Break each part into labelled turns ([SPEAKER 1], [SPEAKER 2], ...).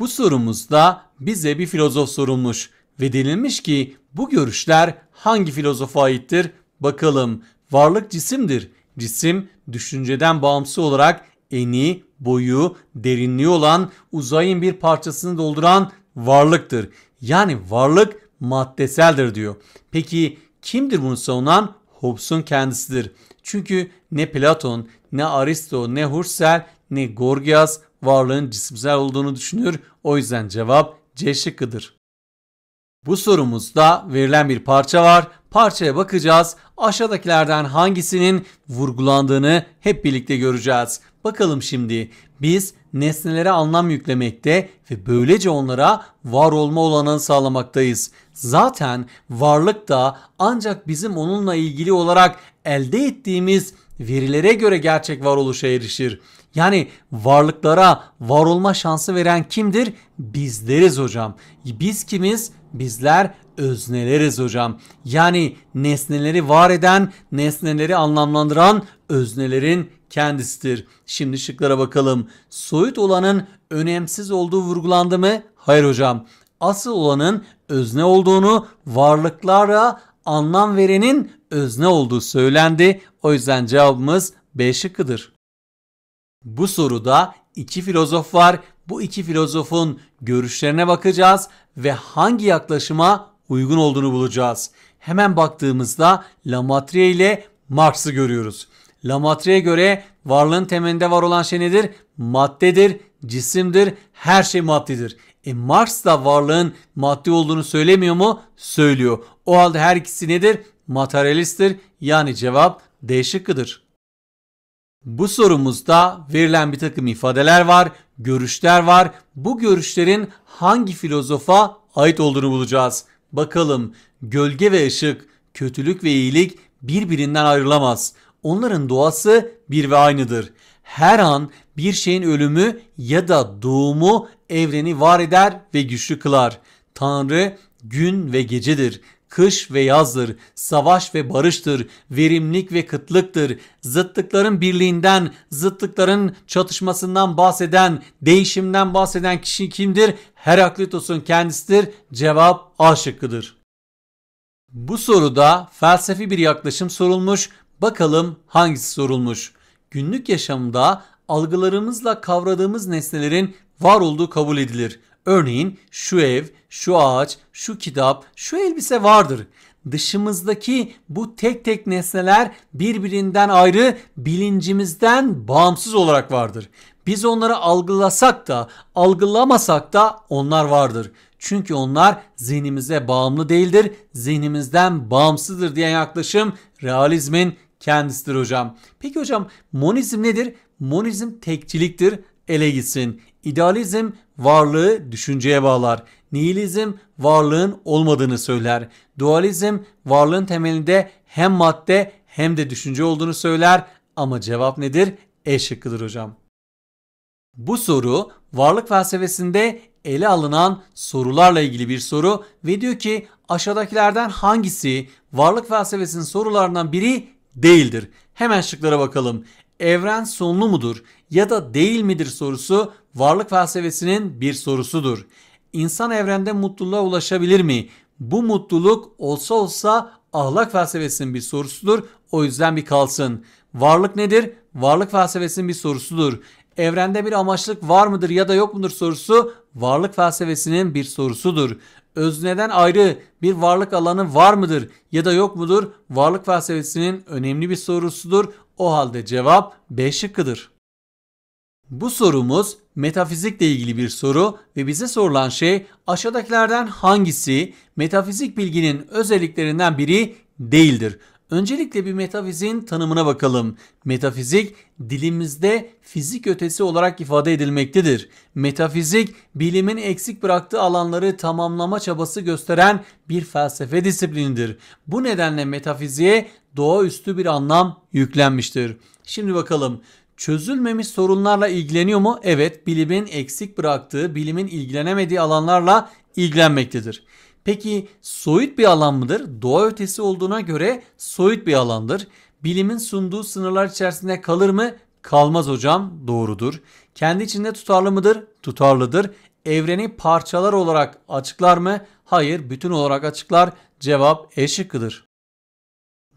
[SPEAKER 1] Bu sorumuzda bize bir filozof sorulmuş ve denilmiş ki bu görüşler hangi filozofa aittir? Bakalım. Varlık cisimdir. Cisim düşünceden bağımsız olarak eni, boyu, derinliği olan uzayın bir parçasını dolduran varlıktır. Yani varlık maddeseldir diyor. Peki kimdir bunu savunan? Hobbes'un kendisidir. Çünkü ne Platon, ne Aristo, ne Husserl, ne Gorgias varlığın cisimsel olduğunu düşünür. O yüzden cevap C şıkkıdır. Bu sorumuzda verilen bir parça var. Parçaya bakacağız. Aşağıdakilerden hangisinin vurgulandığını hep birlikte göreceğiz. Bakalım şimdi biz nesnelere anlam yüklemekte ve böylece onlara var olma olanını sağlamaktayız. Zaten varlık da ancak bizim onunla ilgili olarak elde ettiğimiz verilere göre gerçek varoluşa erişir. Yani varlıklara var olma şansı veren kimdir? Bizleriz hocam. Biz kimiz? Bizler özneleriz hocam. Yani nesneleri var eden, nesneleri anlamlandıran öznelerin kendisidir. Şimdi şıklara bakalım. Soyut olanın önemsiz olduğu vurgulandı mı? Hayır hocam. Asıl olanın özne olduğunu, varlıklara anlam verenin özne olduğu söylendi. O yüzden cevabımız B şıkkıdır. Bu soruda iki filozof var. Bu iki filozofun görüşlerine bakacağız ve hangi yaklaşıma uygun olduğunu bulacağız. Hemen baktığımızda Lamartine ile Marx'ı görüyoruz. Lamartine'ye göre varlığın temelinde var olan şey nedir? Maddedir, cisimdir, her şey maddedir. E Marx da varlığın madde olduğunu söylemiyor mu? Söylüyor. O halde her ikisi nedir? Materyalisttir. Yani cevap D şıkkıdır. Bu sorumuzda verilen bir takım ifadeler var, görüşler var. Bu görüşlerin hangi filozofa ait olduğunu bulacağız. Bakalım gölge ve ışık, kötülük ve iyilik birbirinden ayrılamaz. Onların doğası bir ve aynıdır. Her an bir şeyin ölümü ya da doğumu evreni var eder ve güçlü kılar. Tanrı gün ve gecedir kış ve yazdır, savaş ve barıştır, verimlilik ve kıtlıktır, zıtlıkların birliğinden, zıtlıkların çatışmasından bahseden, değişimden bahseden kişi kimdir? Heraklitos'un kendisidir. Cevap A şıkkıdır. Bu soruda felsefi bir yaklaşım sorulmuş. Bakalım hangisi sorulmuş? Günlük yaşamda algılarımızla kavradığımız nesnelerin var olduğu kabul edilir. Örneğin şu ev, şu ağaç, şu kitap, şu elbise vardır. Dışımızdaki bu tek tek nesneler birbirinden ayrı bilincimizden bağımsız olarak vardır. Biz onları algılasak da algılamasak da onlar vardır. Çünkü onlar zihnimize bağımlı değildir, zihnimizden bağımsızdır diyen yaklaşım realizmin kendisidir hocam. Peki hocam monizm nedir? Monizm tekçiliktir. Ele gitsin. İdealizm varlığı düşünceye bağlar. Nihilizm varlığın olmadığını söyler. Dualizm varlığın temelinde hem madde hem de düşünce olduğunu söyler. Ama cevap nedir? E şıkkıdır hocam. Bu soru varlık felsefesinde ele alınan sorularla ilgili bir soru ve diyor ki aşağıdakilerden hangisi varlık felsefesinin sorularından biri değildir? Hemen şıklara bakalım. Evren sonlu mudur ya da değil midir sorusu varlık felsefesinin bir sorusudur. İnsan evrende mutluluğa ulaşabilir mi? Bu mutluluk olsa olsa ahlak felsefesinin bir sorusudur. O yüzden bir kalsın. Varlık nedir? Varlık felsefesinin bir sorusudur. Evrende bir amaçlık var mıdır ya da yok mudur sorusu varlık felsefesinin bir sorusudur. Özneden ayrı bir varlık alanı var mıdır ya da yok mudur? Varlık felsefesinin önemli bir sorusudur. O halde cevap B şıkkıdır. Bu sorumuz metafizikle ilgili bir soru ve bize sorulan şey aşağıdakilerden hangisi metafizik bilginin özelliklerinden biri değildir? Öncelikle bir metafizin tanımına bakalım. Metafizik dilimizde fizik ötesi olarak ifade edilmektedir. Metafizik bilimin eksik bıraktığı alanları tamamlama çabası gösteren bir felsefe disiplinidir. Bu nedenle metafiziğe doğaüstü bir anlam yüklenmiştir. Şimdi bakalım çözülmemiş sorunlarla ilgileniyor mu? Evet, bilimin eksik bıraktığı, bilimin ilgilenemediği alanlarla ilgilenmektedir. Peki soyut bir alan mıdır? Doğa ötesi olduğuna göre soyut bir alandır. Bilimin sunduğu sınırlar içerisinde kalır mı? Kalmaz hocam. Doğrudur. Kendi içinde tutarlı mıdır? Tutarlıdır. evreni parçalar olarak açıklar mı? Hayır, bütün olarak açıklar. Cevap E şıkkıdır.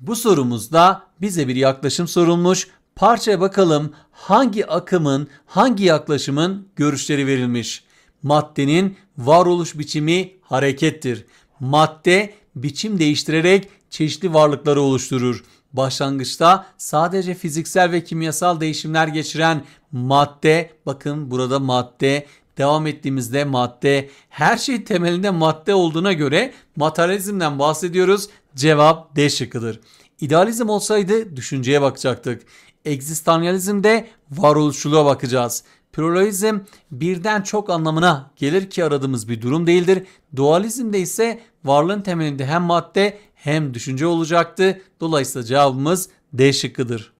[SPEAKER 1] Bu sorumuzda bize bir yaklaşım sorulmuş. Parçaya bakalım hangi akımın, hangi yaklaşımın görüşleri verilmiş. Maddenin varoluş biçimi harekettir. Madde biçim değiştirerek çeşitli varlıkları oluşturur. Başlangıçta sadece fiziksel ve kimyasal değişimler geçiren madde, bakın burada madde, devam ettiğimizde madde, her şey temelinde madde olduğuna göre materyalizmden bahsediyoruz. Cevap D şıkkıdır. İdealizm olsaydı düşünceye bakacaktık. Egzistansiyalizmde varoluşçuluğa bakacağız. Pluralizm birden çok anlamına gelir ki aradığımız bir durum değildir. Dualizmde ise varlığın temelinde hem madde hem düşünce olacaktı. Dolayısıyla cevabımız D şıkkıdır.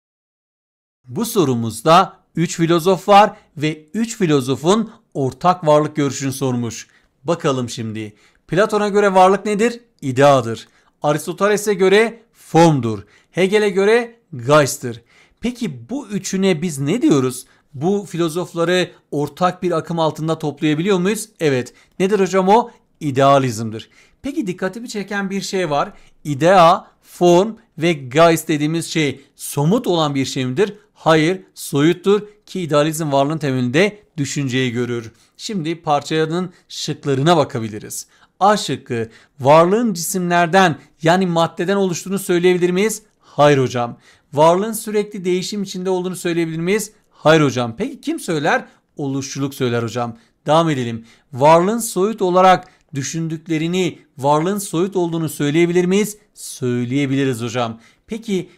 [SPEAKER 1] Bu sorumuzda 3 filozof var ve 3 filozofun ortak varlık görüşünü sormuş. Bakalım şimdi. Platon'a göre varlık nedir? İdeadır. Aristoteles'e göre formdur. Hegel'e göre geist'tir. Peki bu üçüne biz ne diyoruz? Bu filozofları ortak bir akım altında toplayabiliyor muyuz? Evet. Nedir hocam o? İdealizmdir. Peki dikkatimi çeken bir şey var. İdea, form ve geist dediğimiz şey somut olan bir şey midir? Hayır, soyuttur ki idealizm varlığın temelinde düşünceyi görür. Şimdi parçanın şıklarına bakabiliriz. A şıkkı varlığın cisimlerden yani maddeden oluştuğunu söyleyebilir miyiz? Hayır hocam. Varlığın sürekli değişim içinde olduğunu söyleyebilir miyiz? Hayır hocam. Peki kim söyler? Oluşçuluk söyler hocam. Devam edelim. Varlığın soyut olarak düşündüklerini, varlığın soyut olduğunu söyleyebilir miyiz? Söyleyebiliriz hocam. Peki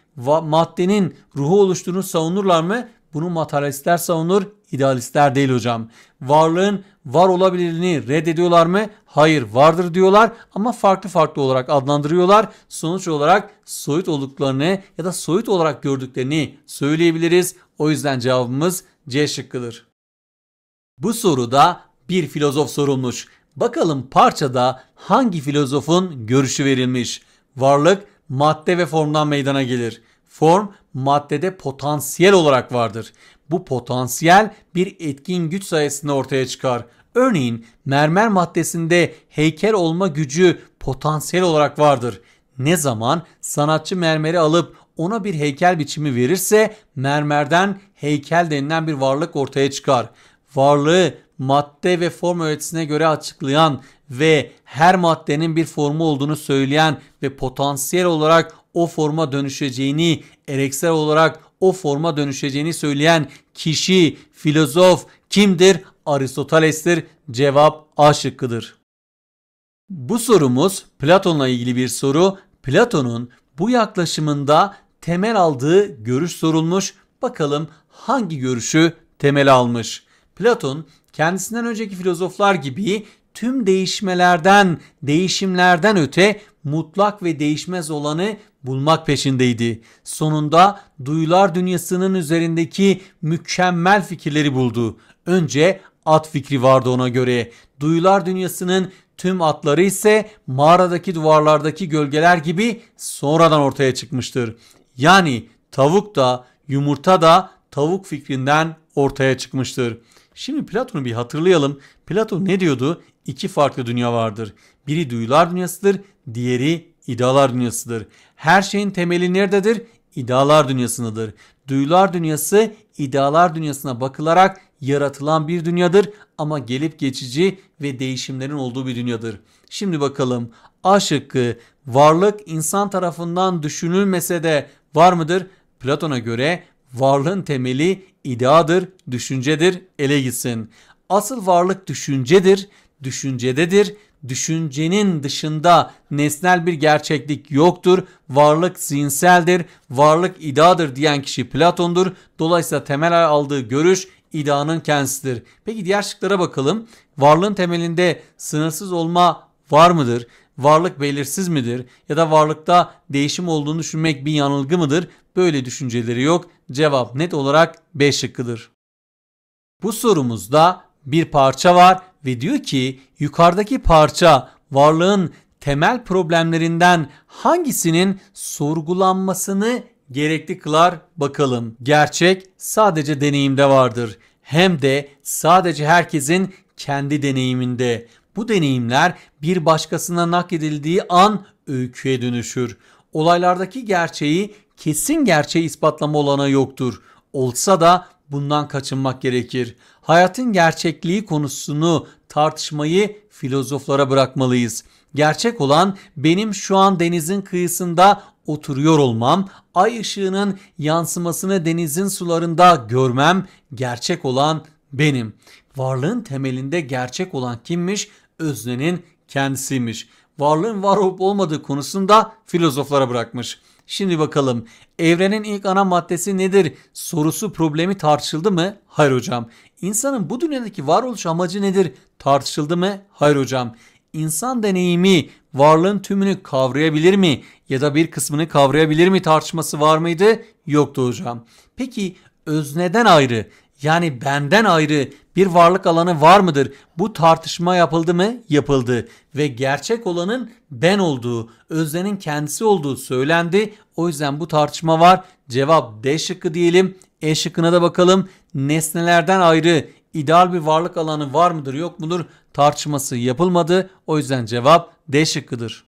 [SPEAKER 1] maddenin ruhu oluştuğunu savunurlar mı? Bunu materyalistler savunur, idealistler değil hocam. Varlığın var olabilirliğini reddediyorlar mı? Hayır vardır diyorlar ama farklı farklı olarak adlandırıyorlar. Sonuç olarak soyut olduklarını ya da soyut olarak gördüklerini söyleyebiliriz. O yüzden cevabımız C şıkkıdır. Bu soruda bir filozof sorulmuş. Bakalım parçada hangi filozofun görüşü verilmiş? Varlık madde ve formdan meydana gelir. Form maddede potansiyel olarak vardır. Bu potansiyel bir etkin güç sayesinde ortaya çıkar. Örneğin mermer maddesinde heykel olma gücü potansiyel olarak vardır. Ne zaman sanatçı mermeri alıp ona bir heykel biçimi verirse mermerden heykel denilen bir varlık ortaya çıkar. Varlığı madde ve form öğretisine göre açıklayan ve her maddenin bir formu olduğunu söyleyen ve potansiyel olarak o forma dönüşeceğini, ereksel olarak o forma dönüşeceğini söyleyen kişi, filozof kimdir? Aristoteles'tir. Cevap A şıkkıdır. Bu sorumuz Platon'la ilgili bir soru. Platon'un bu yaklaşımında temel aldığı görüş sorulmuş. Bakalım hangi görüşü temel almış? Platon kendisinden önceki filozoflar gibi tüm değişmelerden, değişimlerden öte mutlak ve değişmez olanı bulmak peşindeydi. Sonunda duyular dünyasının üzerindeki mükemmel fikirleri buldu. Önce at fikri vardı ona göre. Duyular dünyasının tüm atları ise mağaradaki duvarlardaki gölgeler gibi sonradan ortaya çıkmıştır. Yani tavuk da yumurta da tavuk fikrinden ortaya çıkmıştır. Şimdi Platon'u bir hatırlayalım. Platon ne diyordu? İki farklı dünya vardır. Biri duyular dünyasıdır, diğeri idealar dünyasıdır. Her şeyin temeli nerededir? İdealar dünyasındadır. Duyular dünyası idealar dünyasına bakılarak yaratılan bir dünyadır ama gelip geçici ve değişimlerin olduğu bir dünyadır. Şimdi bakalım A şıkkı varlık insan tarafından düşünülmese de var mıdır? Platon'a göre varlığın temeli ideadır, düşüncedir, ele gitsin. Asıl varlık düşüncedir, düşüncededir. Düşüncenin dışında nesnel bir gerçeklik yoktur. Varlık zihinseldir, varlık idadır diyen kişi Platon'dur. Dolayısıyla temel aldığı görüş idanın kendisidir. Peki diğer şıklara bakalım. Varlığın temelinde sınırsız olma var mıdır? Varlık belirsiz midir? Ya da varlıkta değişim olduğunu düşünmek bir yanılgı mıdır? Böyle düşünceleri yok. Cevap net olarak B şıkkıdır. Bu sorumuzda bir parça var ve diyor ki yukarıdaki parça varlığın temel problemlerinden hangisinin sorgulanmasını gerekli kılar bakalım. Gerçek sadece deneyimde vardır. Hem de sadece herkesin kendi deneyiminde. Bu deneyimler bir başkasına nakledildiği an öyküye dönüşür. Olaylardaki gerçeği kesin gerçeği ispatlama olanağı yoktur. Olsa da bundan kaçınmak gerekir. Hayatın gerçekliği konusunu tartışmayı filozoflara bırakmalıyız. Gerçek olan benim şu an denizin kıyısında oturuyor olmam, ay ışığının yansımasını denizin sularında görmem, gerçek olan benim. Varlığın temelinde gerçek olan kimmiş? Öznenin kendisiymiş. Varlığın var olup olmadığı konusunda filozoflara bırakmış. Şimdi bakalım evrenin ilk ana maddesi nedir sorusu problemi tartışıldı mı? Hayır hocam. İnsanın bu dünyadaki varoluş amacı nedir tartışıldı mı? Hayır hocam. İnsan deneyimi varlığın tümünü kavrayabilir mi ya da bir kısmını kavrayabilir mi tartışması var mıydı? Yoktu hocam. Peki özneden ayrı yani benden ayrı bir varlık alanı var mıdır? Bu tartışma yapıldı mı? Yapıldı. Ve gerçek olanın ben olduğu, öznenin kendisi olduğu söylendi. O yüzden bu tartışma var. Cevap D şıkkı diyelim. E şıkkına da bakalım. Nesnelerden ayrı ideal bir varlık alanı var mıdır yok mudur tartışması yapılmadı. O yüzden cevap D şıkkıdır.